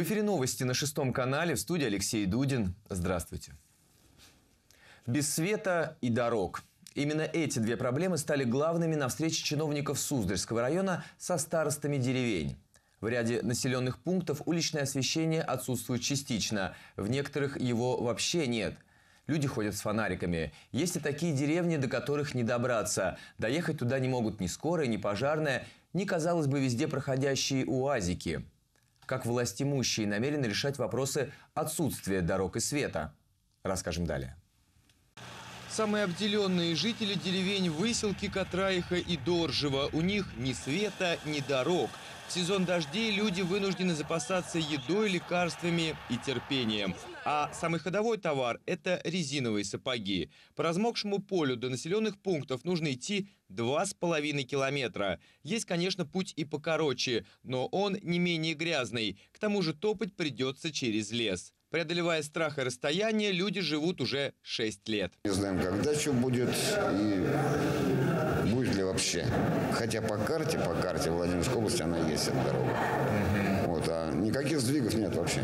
В эфире новости на шестом канале. В студии Алексей Дудин. Здравствуйте. Без света и дорог. Именно эти две проблемы стали главными на встрече чиновников Суздальского района со старостами деревень. В ряде населенных пунктов уличное освещение отсутствует частично, в некоторых его вообще нет. Люди ходят с фонариками. Есть и такие деревни, до которых не добраться. Доехать туда не могут ни скорая, ни пожарная, ни, казалось бы, везде проходящие уазики. Как властимущие намерены решать вопросы отсутствия дорог и света? Расскажем далее. Самые обделенные жители деревень Выселки, Катраиха и Доржева. У них ни света, ни дорог – в сезон дождей люди вынуждены запасаться едой, лекарствами и терпением. А самый ходовой товар – это резиновые сапоги. По размокшему полю до населенных пунктов нужно идти два с половиной километра. Есть, конечно, путь и покороче, но он не менее грязный. К тому же топать придется через лес. Преодолевая страх и расстояние, люди живут уже 6 лет. Не знаем, когда что будет и вообще. Хотя по карте, по карте Владимирской области она есть, эта дорога. Вот, а никаких сдвигов нет вообще.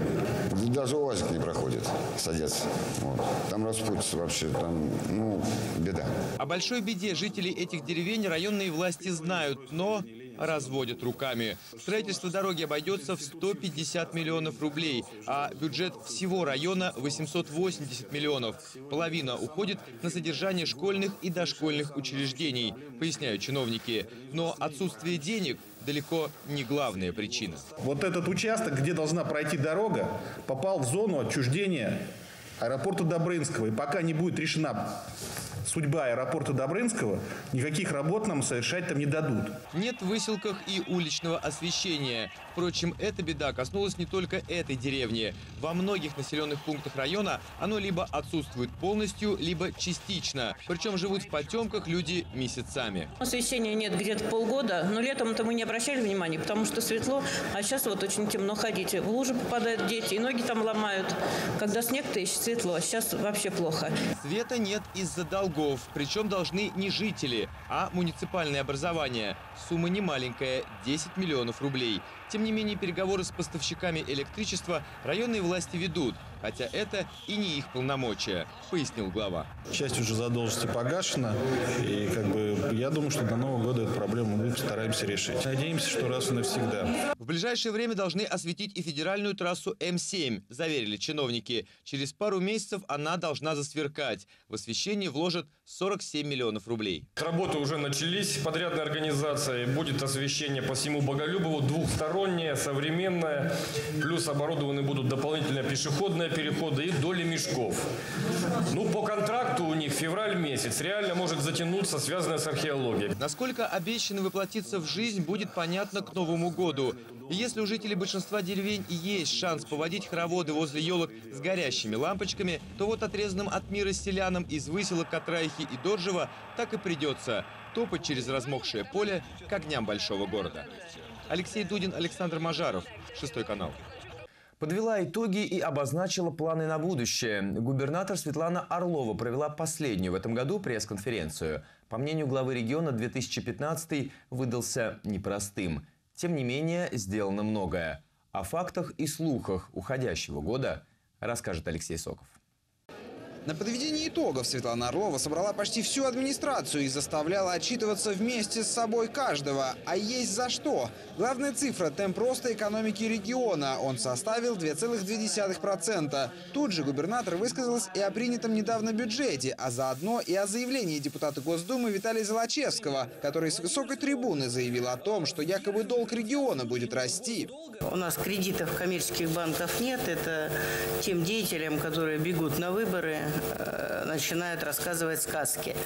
Даже УАЗик не проходит, садятся. Вот. Там распутится вообще, там, ну, беда. О большой беде жителей этих деревень районные власти знают, но разводят руками. Строительство дороги обойдется в 150 миллионов рублей, а бюджет всего района 880 миллионов. Половина уходит на содержание школьных и дошкольных учреждений, поясняют чиновники. Но отсутствие денег далеко не главная причина. Вот этот участок, где должна пройти дорога, попал в зону отчуждения аэропорта Добрынского. И пока не будет решена судьба аэропорта Добрынского, никаких работ нам совершать там не дадут. Нет в выселках и уличного освещения. Впрочем, эта беда коснулась не только этой деревни. Во многих населенных пунктах района оно либо отсутствует полностью, либо частично. Причем живут в потемках люди месяцами. Освещения нет где-то полгода, но летом-то мы не обращали внимания, потому что светло, а сейчас вот очень темно ходить. В лужи попадают дети, и ноги там ломают. Когда снег-то еще светло, а сейчас вообще плохо. Света нет из-за долгов, причем должны не жители, а муниципальное образование. Сумма не маленькая – 10 миллионов рублей. Тем не менее, переговоры с поставщиками электричества районные власти ведут, хотя это и не их полномочия, пояснил глава. Часть уже задолженности погашена, и как бы я думаю, что до Нового года эту проблему мы постараемся решить. Надеемся, что раз и навсегда. В ближайшее время должны осветить и федеральную трассу М7, заверили чиновники. Через пару месяцев она должна засверкать. В освещение вложат 47 миллионов рублей. Работы уже начались. Подрядная организация будет освещение по всему Боголюбову двухстороннее современная, плюс оборудованы будут дополнительные пешеходные переходы и доли мешков. Ну, по контракту у них февраль месяц. Реально может затянуться, связанное с археологией. Насколько обещано воплотиться в жизнь, будет понятно к Новому году. И если у жителей большинства деревень и есть шанс поводить хороводы возле елок с горящими лампочками, то вот отрезанным от мира селянам из выселок Катрайхи и Доржева так и придется топать через размокшее поле к огням большого города. Алексей Дудин, Александр Мажаров, Шестой канал. Подвела итоги и обозначила планы на будущее. Губернатор Светлана Орлова провела последнюю в этом году пресс-конференцию. По мнению главы региона, 2015 выдался непростым. Тем не менее, сделано многое. О фактах и слухах уходящего года расскажет Алексей Соков. На подведении итогов Светлана Орлова собрала почти всю администрацию и заставляла отчитываться вместе с собой каждого. А есть за что. Главная цифра – темп роста экономики региона. Он составил 2,2%. Тут же губернатор высказался и о принятом недавно бюджете, а заодно и о заявлении депутата Госдумы Виталия Золочевского, который с высокой трибуны заявил о том, что якобы долг региона будет расти. У нас кредитов коммерческих банков нет. Это тем деятелям, которые бегут на выборы, начинают рассказывать сказки.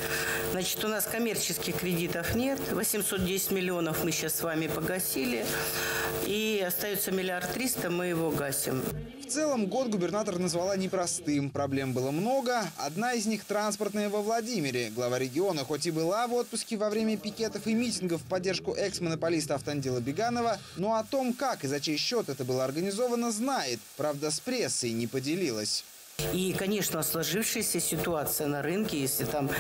Значит, у нас коммерческих кредитов нет. 810 миллионов мы сейчас с вами погасили. И остается миллиард триста, мы его гасим. В целом, год губернатор назвала непростым. Проблем было много. Одна из них транспортная во Владимире. Глава региона хоть и была в отпуске во время пикетов и митингов в поддержку экс-монополиста Автандила Беганова, но о том, как и за чей счет это было организовано, знает. Правда, с прессой не поделилась. И, конечно, сложившаяся ситуация на рынке, если там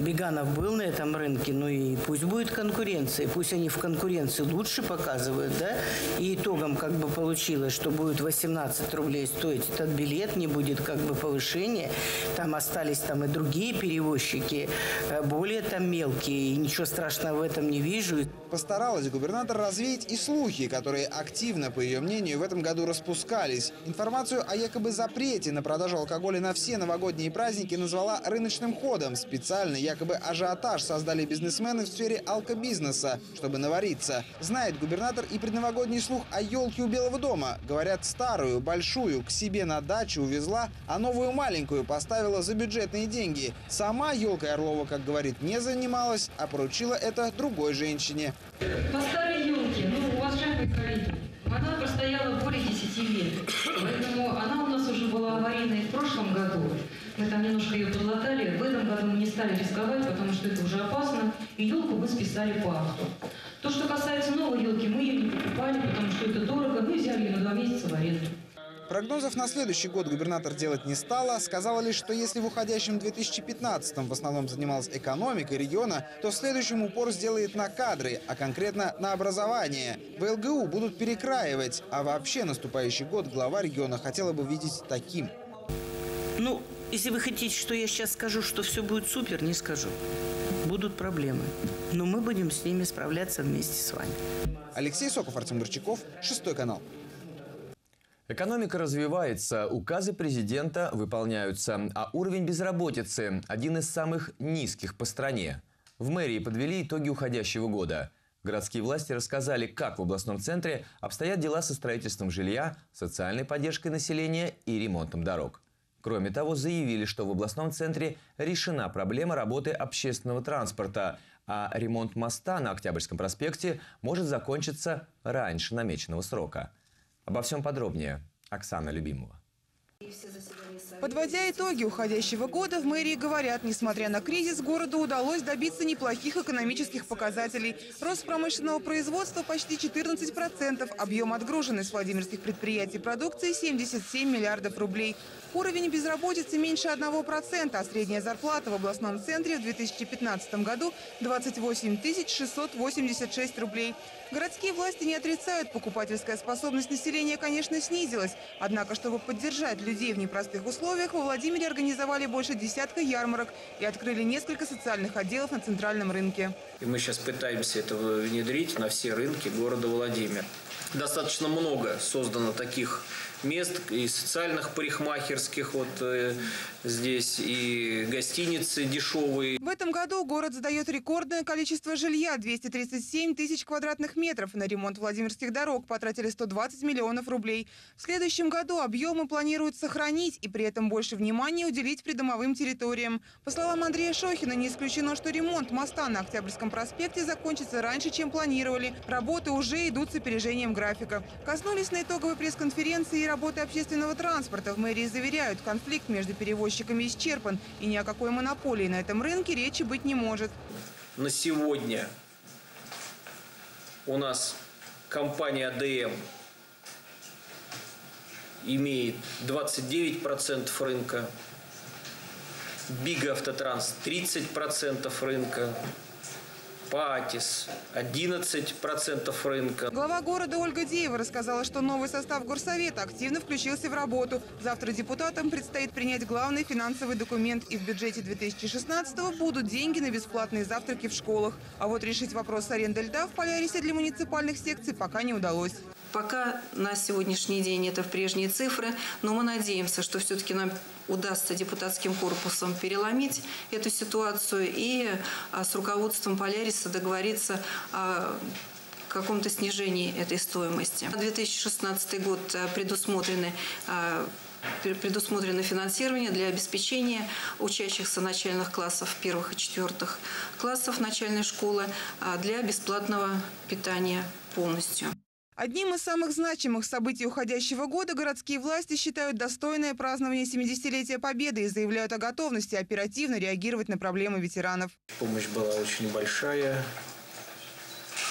Беганов был на этом рынке, ну и пусть будет конкуренция, пусть они в конкуренции лучше показывают, да, и итогом как бы получилось, что будет 18 рублей стоить этот билет, не будет как бы повышения, там остались там и другие перевозчики, э, более там мелкие, и ничего страшного в этом не вижу. Постаралась губернатор развеять и слухи, которые активно, по ее мнению, в этом году распускались. Информацию о якобы запрете на продажу алкоголя на все новогодние праздники назвала рыночным ходом. Специально якобы ажиотаж создали бизнесмены в сфере алкобизнеса, чтобы навариться. Знает губернатор и предновогодний слух о елке у Белого дома. Говорят, старую, большую, к себе на дачу увезла, а новую маленькую поставила за бюджетные деньги. Сама елкой Орлова, как говорит, не занималась, а поручила это другой женщине. По старой елке, ну, уважаемые коллеги, она простояла более 10 лет. Поэтому она у нас уже была аварийной в прошлом году. Мы там немножко ее подлатали. В этом году мы не стали рисковать, потому что это уже опасно. И елку мы списали по акту. То, что касается новой елки, мы ее не покупали, потому что это дорого. Мы взяли ее на два месяца в аренду. Прогнозов на следующий год губернатор делать не стала. Сказала лишь, что если в уходящем 2015-м в основном занималась экономикой региона, то в следующем упор сделает на кадры, а конкретно на образование. В ЛГУ будут перекраивать, а вообще наступающий год глава региона хотела бы видеть таким. Ну, если вы хотите, что я сейчас скажу, что все будет супер, не скажу. Будут проблемы. Но мы будем с ними справляться вместе с вами. Алексей Соков, Артем Горчаков, Шестой канал. Экономика развивается, указы президента выполняются, а уровень безработицы – один из самых низких по стране. В мэрии подвели итоги уходящего года. Городские власти рассказали, как в областном центре обстоят дела со строительством жилья, социальной поддержкой населения и ремонтом дорог. Кроме того, заявили, что в областном центре решена проблема работы общественного транспорта, а ремонт моста на Октябрьском проспекте может закончиться раньше намеченного срока. Обо всем подробнее. Оксана Любимова. Подводя итоги уходящего года, в мэрии говорят, несмотря на кризис, городу удалось добиться неплохих экономических показателей. Рост промышленного производства почти 14%, объем отгруженной с Владимирских предприятий продукции 77 миллиардов рублей. Уровень безработицы меньше 1%, а средняя зарплата в областном центре в 2015 году 28 686 рублей. Городские власти не отрицают, покупательская способность населения, конечно, снизилась. Однако, чтобы поддержать людей в непростых условиях, во Владимире организовали больше десятка ярмарок и открыли несколько социальных отделов на центральном рынке. И мы сейчас пытаемся это внедрить на все рынки города Владимир. Достаточно много создано таких мест и социальных парикмахерских вот э, здесь, и гостиницы дешевые. В этом году город сдает рекордное количество жилья – 237 тысяч квадратных метров. На ремонт Владимирских дорог потратили 120 миллионов рублей. В следующем году объемы планируют сохранить и при этом больше внимания уделить придомовым территориям. По словам Андрея Шохина, не исключено, что ремонт моста на Октябрьском проспекте закончится раньше, чем планировали. Работы уже идут с опережением графика. Коснулись на итоговой пресс-конференции и работы общественного транспорта. В мэрии заверяют, конфликт между перевозчиками исчерпан. И ни о какой монополии на этом рынке речи быть не может. На сегодня у нас компания АДМ имеет 29% рынка, Биг Автотранс 30% рынка, Патис, 11% рынка. Глава города Ольга Деева рассказала, что новый состав горсовета активно включился в работу. Завтра депутатам предстоит принять главный финансовый документ. И в бюджете 2016 будут деньги на бесплатные завтраки в школах. А вот решить вопрос с арендой льда в Полярисе для муниципальных секций пока не удалось. Пока на сегодняшний день это в прежние цифры, но мы надеемся, что все-таки нам удастся депутатским корпусом переломить эту ситуацию и а, с руководством Поляриса договориться о каком-то снижении этой стоимости. На 2016 год а, предусмотрены а, предусмотрено финансирование для обеспечения учащихся начальных классов первых и четвертых классов начальной школы для бесплатного питания полностью. Одним из самых значимых событий уходящего года городские власти считают достойное празднование 70-летия Победы и заявляют о готовности оперативно реагировать на проблемы ветеранов. Помощь была очень большая.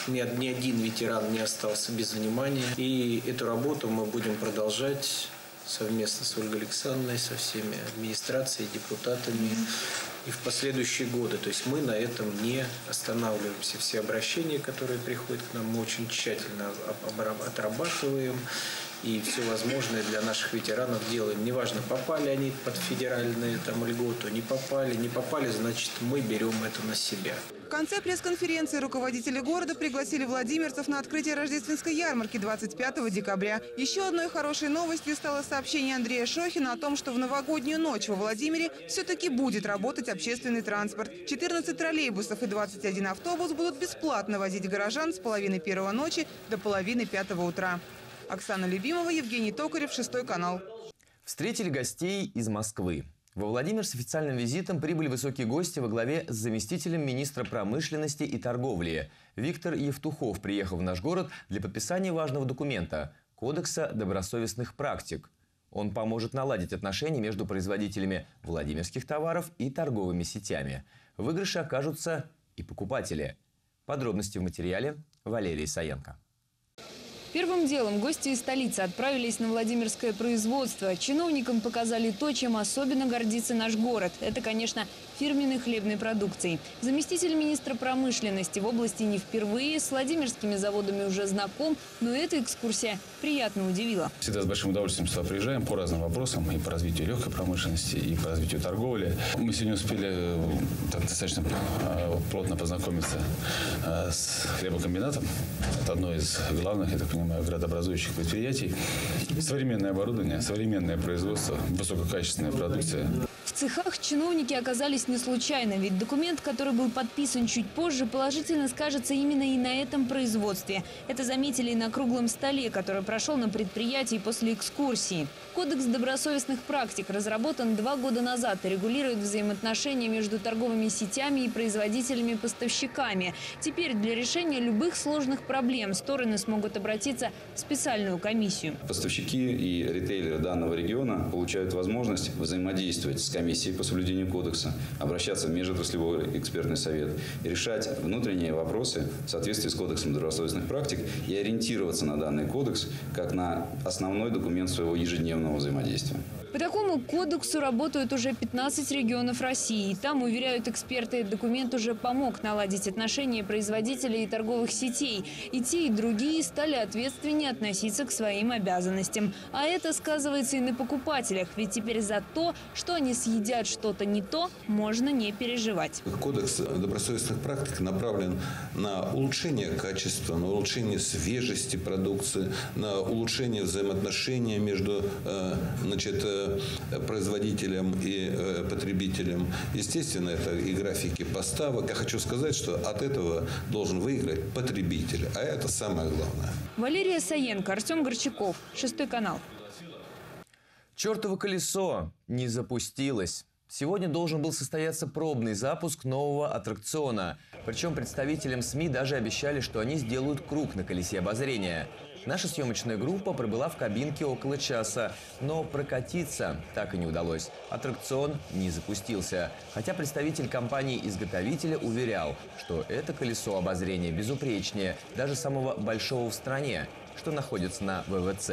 Ни, один ветеран не остался без внимания. И эту работу мы будем продолжать совместно с Ольгой Александровной, со всеми администрацией, депутатами и в последующие годы. То есть мы на этом не останавливаемся. Все обращения, которые приходят к нам, мы очень тщательно отрабатываем и все возможное для наших ветеранов делаем. Неважно, попали они под федеральные там льготу, не попали, не попали, значит мы берем это на себя. В конце пресс-конференции руководители города пригласили владимирцев на открытие рождественской ярмарки 25 декабря. Еще одной хорошей новостью стало сообщение Андрея Шохина о том, что в новогоднюю ночь во Владимире все-таки будет работать общественный транспорт. 14 троллейбусов и 21 автобус будут бесплатно возить горожан с половины первого ночи до половины пятого утра. Оксана Любимова, Евгений Токарев, Шестой канал. Встретили гостей из Москвы. Во Владимир с официальным визитом прибыли высокие гости во главе с заместителем министра промышленности и торговли. Виктор Евтухов приехал в наш город для подписания важного документа – Кодекса добросовестных практик. Он поможет наладить отношения между производителями владимирских товаров и торговыми сетями. В выигрыше окажутся и покупатели. Подробности в материале Валерии Саенко. Первым делом гости из столицы отправились на Владимирское производство. Чиновникам показали то, чем особенно гордится наш город. Это, конечно, фирменной хлебной продукцией. Заместитель министра промышленности в области не впервые, с Владимирскими заводами уже знаком, но эта экскурсия приятно удивила. Всегда с большим удовольствием сюда приезжаем по разным вопросам, и по развитию легкой промышленности, и по развитию торговли. Мы сегодня успели э, так, достаточно э, плотно познакомиться э, с хлебокомбинатом. Это одно из главных, я так понимаю, понимаю, градообразующих предприятий. Современное оборудование, современное производство, высококачественная продукция. Цехах чиновники оказались не случайно, ведь документ, который был подписан чуть позже, положительно скажется именно и на этом производстве. Это заметили и на круглом столе, который прошел на предприятии после экскурсии. Кодекс добросовестных практик разработан два года назад и регулирует взаимоотношения между торговыми сетями и производителями-поставщиками. Теперь для решения любых сложных проблем стороны смогут обратиться в специальную комиссию. Поставщики и ритейлеры данного региона получают возможность взаимодействовать с комиссией по соблюдению кодекса, обращаться в межотраслевой экспертный совет решать внутренние вопросы в соответствии с кодексом добросовестных практик и ориентироваться на данный кодекс как на основной документ своего ежедневного взаимодействия. По такому кодексу работают уже 15 регионов России. Там, уверяют эксперты, документ уже помог наладить отношения производителей и торговых сетей. И те, и другие стали ответственнее относиться к своим обязанностям. А это сказывается и на покупателях. Ведь теперь за то, что они съедят что-то не то, можно не переживать. Кодекс добросовестных практик направлен на улучшение качества, на улучшение свежести продукции, на улучшение взаимоотношения между э, значит, э, производителям и э, потребителям. Естественно, это и графики поставок. Я хочу сказать, что от этого должен выиграть потребитель. А это самое главное. Валерия Саенко, Артем Горчаков. Шестой канал. Чертово колесо не запустилось. Сегодня должен был состояться пробный запуск нового аттракциона. Причем представителям СМИ даже обещали, что они сделают круг на колесе обозрения. Наша съемочная группа пробыла в кабинке около часа, но прокатиться так и не удалось. Аттракцион не запустился. Хотя представитель компании-изготовителя уверял, что это колесо обозрения безупречнее даже самого большого в стране, что находится на ВВЦ.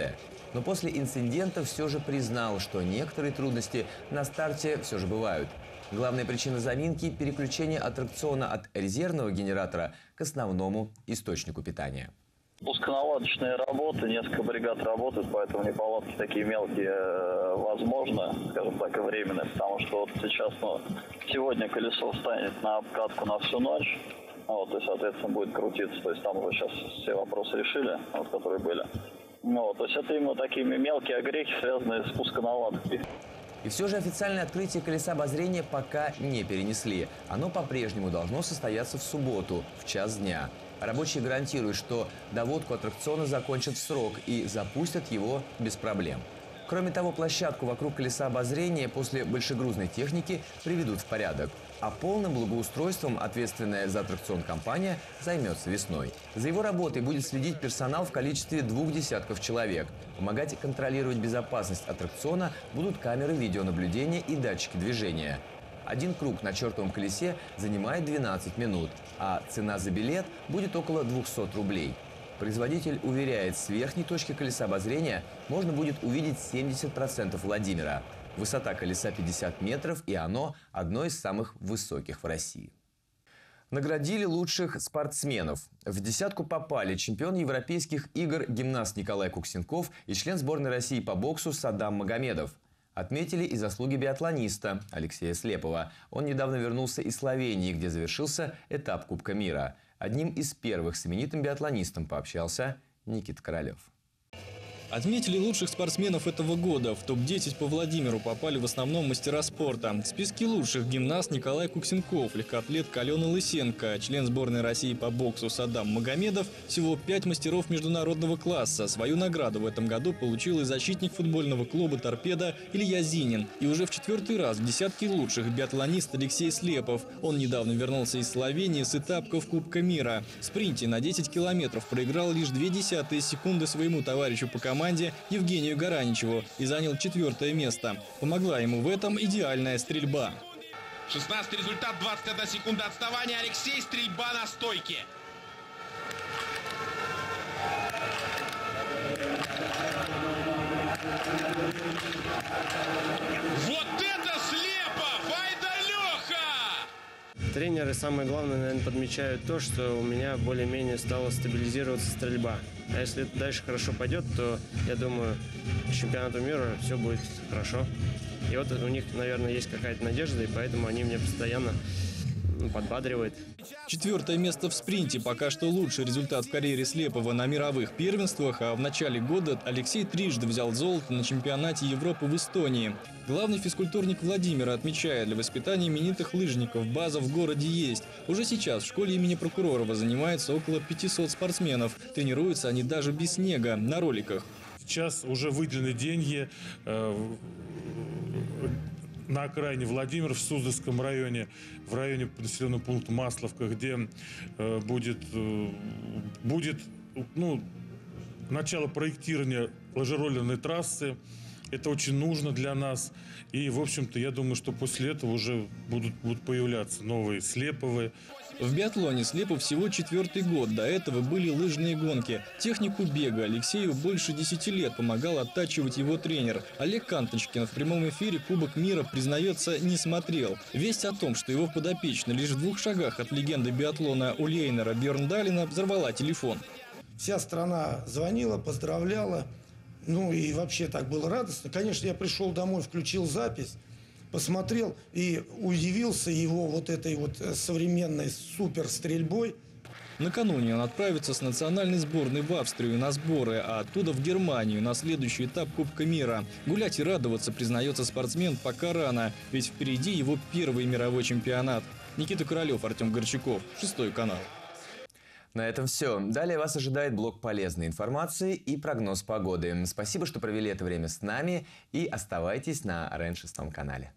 Но после инцидента все же признал, что некоторые трудности на старте все же бывают. Главная причина заминки – переключение аттракциона от резервного генератора к основному источнику питания. Пусконаладочные работы, несколько бригад работают, поэтому неполадки такие мелкие э, возможны, скажем так, и временные, потому что вот сейчас, ну, сегодня колесо встанет на обкатку на всю ночь, вот, и, соответственно, будет крутиться, то есть там уже сейчас все вопросы решили, вот, которые были. Вот, то есть это именно такие мелкие огрехи, связанные с пусконаладкой. И все же официальное открытие колеса обозрения пока не перенесли. Оно по-прежнему должно состояться в субботу, в час дня. Рабочие гарантируют, что доводку аттракциона закончат в срок и запустят его без проблем. Кроме того, площадку вокруг колеса обозрения после большегрузной техники приведут в порядок. А полным благоустройством ответственная за аттракцион компания займется весной. За его работой будет следить персонал в количестве двух десятков человек. Помогать контролировать безопасность аттракциона будут камеры видеонаблюдения и датчики движения. Один круг на чертовом колесе занимает 12 минут, а цена за билет будет около 200 рублей. Производитель уверяет, с верхней точки колеса обозрения можно будет увидеть 70% Владимира. Высота колеса 50 метров, и оно одно из самых высоких в России. Наградили лучших спортсменов. В десятку попали чемпион европейских игр гимнаст Николай Куксенков и член сборной России по боксу Садам Магомедов. Отметили и заслуги биатлониста Алексея Слепова. Он недавно вернулся из Словении, где завершился этап Кубка мира. Одним из первых с именитым биатлонистом пообщался Никит Королев. Отметили лучших спортсменов этого года. В топ-10 по Владимиру попали в основном мастера спорта. В списке лучших гимнаст Николай Куксенков, легкоатлет Алена Лысенко, член сборной России по боксу Садам Магомедов. Всего пять мастеров международного класса. Свою награду в этом году получил и защитник футбольного клуба «Торпеда» Илья Зинин. И уже в четвертый раз в десятке лучших биатлонист Алексей Слепов. Он недавно вернулся из Словении с этапков Кубка мира. В спринте на 10 километров проиграл лишь две десятые секунды своему товарищу по команде команде Евгению Гараничеву и занял четвертое место. Помогла ему в этом идеальная стрельба. 16 результат, 21 секунда отставания. Алексей, стрельба на стойке. Вот это слепо! Вайда Леха! Тренеры, самое главное, наверное, подмечают то, что у меня более-менее стала стабилизироваться стрельба. А если дальше хорошо пойдет, то, я думаю, чемпионату мира все будет хорошо. И вот у них, наверное, есть какая-то надежда, и поэтому они мне постоянно ну, подбадривают. Четвертое место в спринте. Пока что лучший результат в карьере Слепова на мировых первенствах, а в начале года Алексей трижды взял золото на чемпионате Европы в Эстонии. Главный физкультурник Владимира отмечает, для воспитания именитых лыжников база в городе есть. Уже сейчас в школе имени Прокуророва занимается около 500 спортсменов. Тренируются они даже без снега, на роликах. Сейчас уже выделены деньги э, на окраине Владимир в Суздальском районе, в районе населенного пункта Масловка, где э, будет, э, будет ну, начало проектирования лыжероллерной трассы. Это очень нужно для нас. И, в общем-то, я думаю, что после этого уже будут, будут появляться новые слеповые. В биатлоне Слепу всего четвертый год. До этого были лыжные гонки. Технику бега Алексею больше 10 лет помогал оттачивать его тренер. Олег Канточкин в прямом эфире Кубок мира, признается, не смотрел. Весть о том, что его подопечный лишь в двух шагах от легенды биатлона Ульейнера Бьерндалина взорвала телефон. Вся страна звонила, поздравляла. Ну и вообще так было радостно. Конечно, я пришел домой, включил запись посмотрел и удивился его вот этой вот э, современной суперстрельбой. Накануне он отправится с национальной сборной в Австрию на сборы, а оттуда в Германию на следующий этап Кубка мира. Гулять и радоваться, признается спортсмен, пока рано, ведь впереди его первый мировой чемпионат. Никита Королев, Артем Горчаков, Шестой канал. На этом все. Далее вас ожидает блок полезной информации и прогноз погоды. Спасибо, что провели это время с нами и оставайтесь на РЕН шестом канале.